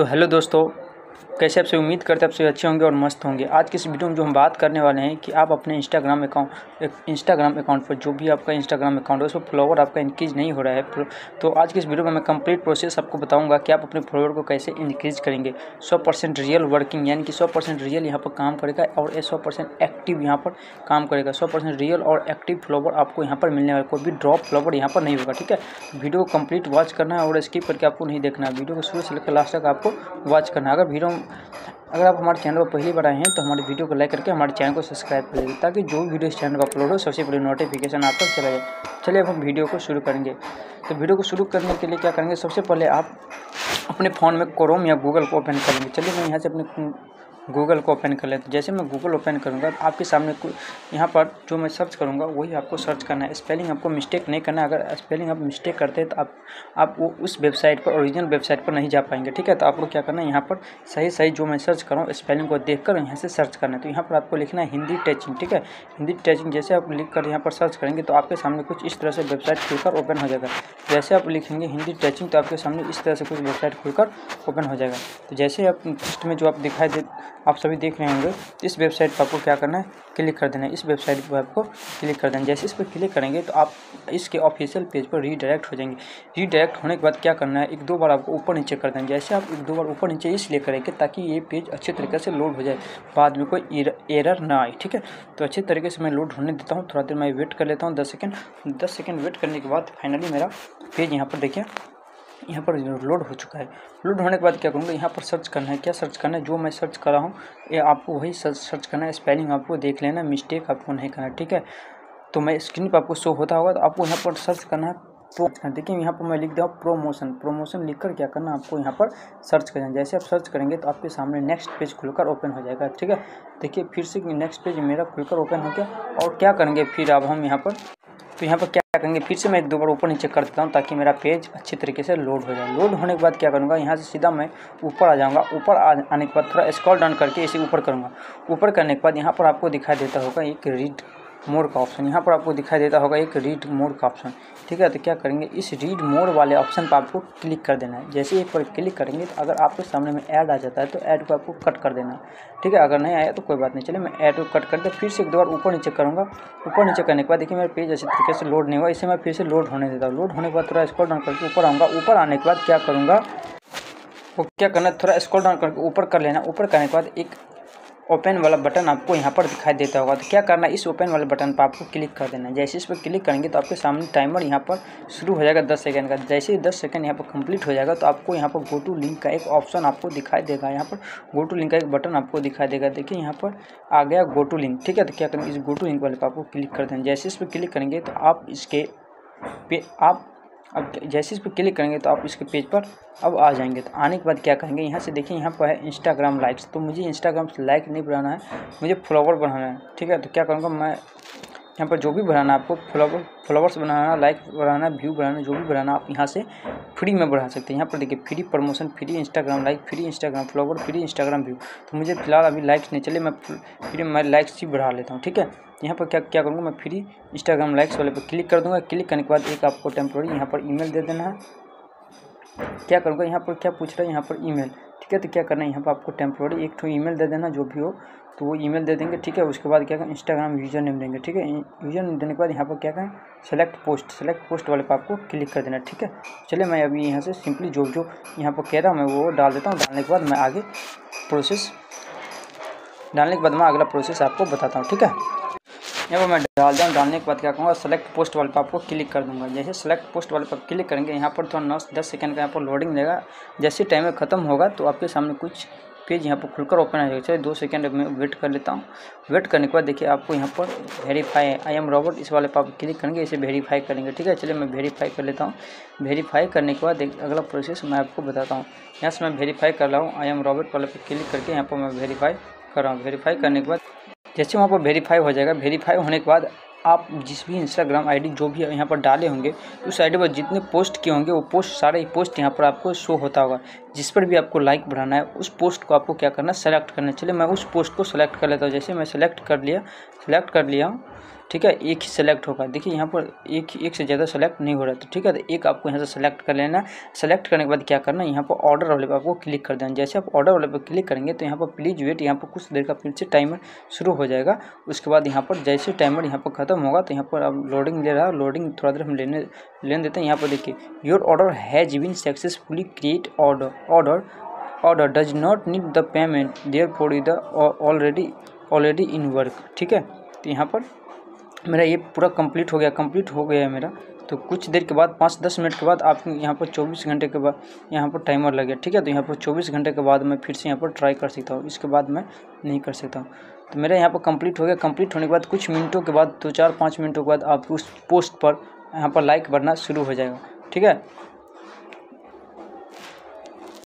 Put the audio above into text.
तो हेलो दोस्तों कैसे आपसे उम्मीद करते हैं आपसे अच्छे होंगे और मस्त होंगे। आज की इस वीडियो में जो हम बात करने वाले हैं कि आप अपने इंस्टाग्राम अकाउंट इंस्टाग्राम अकाउंट पर जो भी आपका इंस्टाग्राम अकाउंट है उस पर फॉलोवर आपका इंक्रीज नहीं हो रहा है। तो आज की इस वीडियो में मैं कंप्लीट प्रोसेस आपको बताऊँगा कि आप अपने फॉलोवर को कैसे इंक्रीज करेंगे। सौ परसेंट रियल वर्किंग यानी कि सौ परसेंट रियल यहाँ पर काम करेगा और सौ परसेंट एक्टिव यहाँ पर काम करेगा। सौ परसेंट रियल और एक्टिव फ्लोवर आपको यहाँ पर मिलने वाला, कोई भी ड्रॉप फ्लोवर यहाँ पर नहीं होगा, ठीक है? वीडियो को कंप्लीट वॉच करना है और स्किप करके आपको नहीं देखना। है वीडियो को शुरू से लेकर लास्ट तक आपको वॉच करना है। अगर वीडियो अगर आप हमारे चैनल पर पहली बार आए हैं तो हमारे वीडियो को लाइक करके हमारे चैनल को सब्सक्राइब कर लीजिए, ताकि जो वीडियो इस चैनल पर अपलोड हो, सबसे पहले नोटिफिकेशन आप तक चला जाए। चलिए अब हम वीडियो को शुरू करेंगे। तो वीडियो को शुरू करने के लिए क्या करेंगे, सबसे पहले आप अपने फ़ोन में क्रोम या गूगल को ओपन करेंगे चलिए मैं यहाँ से अपने गूगल को ओपन कर लेते हैं जैसे मैं गूगल ओपन करूँगा तो आपके सामने यहाँ पर जो मैं सर्च करूँगा, वही आपको सर्च करना है। स्पेलिंग आपको मिस्टेक नहीं करना अगर स्पेलिंग आप मिस्टेक करते हैं तो आप आप वो उस वेबसाइट पर, ओरिजिनल वेबसाइट पर नहीं जा पाएँगे। ठीक है? तो आपको क्या करना है? यहाँ पर सही सही जो मैं सर्च करूँ स्पेलिंग को देख कर यहाँ से सर्च करना है। तो यहाँ पर आपको लिखना है हिंदी टैचिंग। ठीक है? हिंदी टैचिंग जैसे आप लिख कर यहाँ पर सर्च करेंगे तो आपके सामने कुछ इस तरह से वेबसाइट खुलकर ओपन हो जाएगा। जैसे आप लिखेंगे हिंदी टैचिंग तो आपके सामने इस तरह से कुछ वेबसाइट खुलकर ओपन हो जाएगा। तो जैसे आप फ़र्स्ट में जो आप दिखाई दे आप सभी देख रहे होंगे, इस वेबसाइट पर आपको क्या करना है? क्लिक कर देना है। इस वेबसाइट पर आपको क्लिक कर देना जैसे इस पर क्लिक करेंगे तो आप इसके ऑफिशियल पेज पर रीडायरेक्ट हो जाएँगे। रीडायरेक्ट होने के बाद क्या करना है? एक दो बार आपको ऊपर नीचे कर देना जैसे आप एक दो बार ऊपर नीचे इसलिए करेंगे ताकि ये पेज अच्छे तरीके से लोड हो जाए। बाद में कोई एरर ना आए, ठीक है? तो अच्छे तरीके से मैं लोड होने देता हूँ। थोड़ा देर मैं वेट कर लेता हूँ। दस सेकेंड दस सेकेंड वेट करने के बाद फाइनली मेरा पेज यहाँ पर देखिए यहाँ पर लोड हो चुका है। लोड होने के बाद क्या करूँगा? यहाँ पर सर्च करना है। क्या सर्च करना है? जो मैं सर्च कर रहा हूँ, ये आपको वही सर्च सर्च करना है। स्पेलिंग आपको देख लेना, मिस्टेक आपको नहीं करना, ठीक है? तो मैं स्क्रीन पर आपको शो होता होगा तो आपको यहाँ पर सर्च करना है, प्रो देखिए यहाँ पर मैं लिख दिया प्रोमोशन प्रोमोशन लिख कर क्या करना आपको यहाँ पर सर्च करना जैसे आप सर्च करेंगे तो आपके सामने नेक्स्ट पेज खुलकर ओपन हो जाएगा, ठीक है? देखिए फिर से नेक्स्ट पेज मेरा खुलकर ओपन हो गया, और क्या करेंगे फिर? अब हम यहाँ पर तो यहाँ पर क्या करेंगे? फिर से मैं एक दो बार ऊपर नीचे कर देता हूँ ताकि मेरा पेज अच्छे तरीके से लोड हो जाए। लोड होने के बाद क्या करूँगा? यहाँ से सीधा मैं ऊपर आ जाऊँगा। ऊपर आने के बाद थोड़ा स्क्रॉल डाउन करके इसे ऊपर करूँगा। ऊपर करने के बाद यहाँ पर आपको दिखाई देता होगा एक रीड मोड का ऑप्शन यहाँ पर आपको दिखाई देता होगा एक रीड मोड का ऑप्शन ठीक है तो क्या करेंगे? इस रीड मोड वाले ऑप्शन पर आपको क्लिक कर देना है। जैसे एक पर क्लिक करेंगे तो अगर आपके सामने में ऐड आ जाता है तो ऐड को आपको कट कर देना है। ठीक है, अगर नहीं आया तो कोई बात नहीं। चले मैं ऐड को कट कर दे फिर से एक दो बार ऊपर नीचे करूँगा। ऊपर नीचे करने के बाद देखिए, मेरा पेज अच्छे तरीके से लोड नहीं हुआ। इसे मैं फिर से लोड होने देता हूँ। लोड होने के बाद थोड़ा स्क्रॉल डाउन करके ऊपर आऊँगा। ऊपर आने के बाद क्या करूँगा? वो क्या करना है? थोड़ा स्क्रॉल डाउन करके ऊपर कर लेना। ऊपर करने के बाद एक ओपन वाला बटन आपको यहाँ पर दिखाई देता होगा। तो क्या करना है? इस ओपन वाले बटन पर आपको क्लिक कर देना है। जैसे इस पर क्लिक करेंगे तो आपके सामने टाइमर यहाँ पर शुरू हो जाएगा दस सेकंड का। जैसे ही दस सेकंड यहाँ पर कंप्लीट हो जाएगा तो आपको यहाँ पर गो टू लिंक का एक ऑप्शन आपको दिखाई देगा। यहाँ पर गो टू लिंक का एक बटन आपको दिखाई देगा। देखिए यहाँ पर आ गया गो टू लिंक ठीक है? तो क्या करेंगे इस गो टू लिंक वाले पर आपको क्लिक कर देना जैसे इस पर क्लिक करेंगे तो आप इसके पे आप अब जैसे इस पर क्लिक करेंगे तो आप इसके पेज पर अब आ जाएँगे। तो आने के बाद क्या करेंगे यहाँ से देखिए, यहाँ पर है इंस्टाग्राम लाइक्स तो मुझे इंस्टाग्राम से लाइक नहीं बढ़ाना है, मुझे फॉलोवर बढ़ाना है। ठीक है तो क्या करूँगा? मैं यहाँ पर जो भी बढ़ाना आपको फ्लावर फ्लावर्स बनाना लाइक बढ़ाना व्यू बढ़ाना, जो भी बढ़ाना आप यहाँ से फ्री में बढ़ा सकते हैं। यहाँ पर देखिए free promotion free Instagram like free Instagram follower free Instagram view तो मुझे फ़िलहाल अभी लाइक्स नहीं चले, मैं फ्री मैं लाइक्स ही बढ़ा लेता हूँ, ठीक है? यहाँ पर क्या क्या करूँगा मैं? फ्री इंस्टाग्राम लाइक्स वाले पर क्लिक कर दूँगा। क्लिक करने के बाद एक आपको टेम्प्रोरी यहाँ पर ईमेल दे देना। है क्या करूँगा? यहाँ पर क्या पूछ रहा है? यहाँ पर ईमेल ठीक है तो क्या करना है? यहाँ पर आपको टेम्प्रोरी एक तो ईमेल दे देना, जो भी हो तो वो ईमेल दे देंगे, ठीक है? उसके बाद क्या करें इंस्टाग्राम यूज़र नेम देंगे, ठीक है? यूज़र नेम देने के बाद यहाँ पर क्या करें सेलेक्ट पोस्ट सेलेक्ट पोस्ट वाले पर आपको क्लिक कर देना, ठीक है? चलिए, मैं अभी यहाँ से सिंपली जो जो यहाँ पर कह रहा हूँ, मैं वो डाल देता हूँ, डालने के बाद मैं आगे प्रोसेस डालने के बाद मैं अगला प्रोसेस आपको बताता हूँ, ठीक है? यहाँ पर मैं डाल दूँ, डालने के बाद क्या कहूँगा सेलेक्ट पोस्ट वाले पर आपको क्लिक कर दूँगा। जैसे सेलेक्ट पोस्ट वाले पर क्लिक करेंगे, यहाँ पर थोड़ा नौ, दस सेकेंड का यहाँ पर लोडिंग देगा जैसे टाइम ख़त्म होगा तो आपके सामने कुछ पेज यहाँ पर खुलकर ओपन आ जाएगा। चलिए दो सेकंड में वेट कर लेता हूँ। वेट करने के बाद देखिए, आपको यहाँ पर वेरीफाई आई एम रॉबर्ट इस वाले पर आप क्लिक करेंगे, इसे वेरीफाई करेंगे। ठीक है, चलिए मैं वेरीफाई कर लेता हूँ। वेरीफाई करने के बाद अगला प्रोसेस मैं आपको बताता हूँ। यहाँ से मैं वेरीफाई कर रहा हूँ आई एम रॉबर्ट वाले पर क्लिक करके यहाँ पर मैं वेरीफाई कर रहा हूँ। वेरीफाई करने के बाद जैसे वहाँ पर वेरीफाई हो जाएगा। वेरीफाई होने के बाद आप जिस भी इंस्टाग्राम आईडी जो भी यहाँ पर डाले होंगे, उस आईडी पर जितने पोस्ट किए होंगे, वो पोस्ट सारे ही पोस्ट यहाँ पर आपको शो होता होगा। जिस पर भी आपको लाइक बढ़ाना है, उस पोस्ट को आपको क्या करना है? सेलेक्ट करना चलिए मैं उस पोस्ट को सेलेक्ट कर लेता हूँ। जैसे मैं सेलेक्ट कर लिया सेलेक्ट कर लिया ठीक है, एक ही सेलेक्ट होगा। देखिए, यहाँ पर एक एक से ज़्यादा सेलेक्ट नहीं हो रहा तो ठीक है तो एक आपको यहाँ से सेलेक्ट कर लेना सेलेक्ट करने के बाद क्या करना यहाँ पर ऑर्डर वाले पर आपको क्लिक कर देना जैसे आप ऑर्डर वाले पर क्लिक करेंगे तो यहाँ पर प्लीज़ वेट यहाँ पर कुछ देर का फिर से टाइमर शुरू हो जाएगा। उसके बाद यहाँ पर जैसे टाइमर यहाँ पर खत्म होगा तो यहाँ पर अब लोडिंग ले रहा है लोडिंग थोड़ा देर हम लेने लेने देते हैं। यहाँ पर देखिए your order has been successfully create order order order does not need the payment there for the already already in work ठीक है? तो यहाँ पर मेरा ये पूरा कंप्लीट हो गया, कंप्लीट हो गया है मेरा। तो कुछ देर के बाद, पाँच दस मिनट के बाद आप यहाँ पर चौबीस घंटे के बाद, यहाँ पर टाइमर लगे ठीक है? तो यहाँ पर चौबीस घंटे के बाद मैं फिर से यहाँ पर ट्राई कर सकता हूँ। इसके बाद मैं नहीं कर सकता हूँ। तो मेरा यहाँ पर कंप्लीट हो गया। कंप्लीट होने के बाद कुछ मिनटों के बाद, दो चार पाँच मिनटों के बाद आप उस पोस्ट पर, यहाँ पर लाइक बढ़ना शुरू हो जाएगा, ठीक है?